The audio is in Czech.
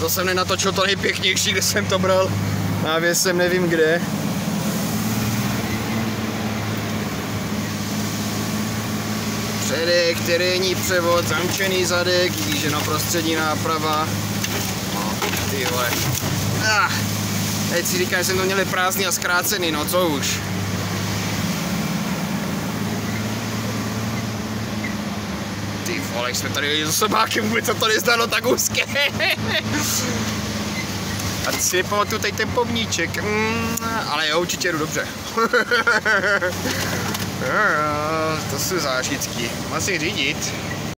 To jsem nenatočil to nejpěknější, kde jsem to bral. Návěs jsem nevím kde. Předek, terénní převod, zamčený zadek, na prostřední náprava. No, ty vole. Ah, teď si říkám, že jsem to měli prázdný a zkrácený, no co už. Ty vole, jsme tady jeli za sobákem, vůbec to nezdalo tak úzké. A si nepamatuju tady ten povníček, mm, ale jo, určitě jdu dobře. to jsou zážitky. Si řídit.